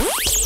Bye.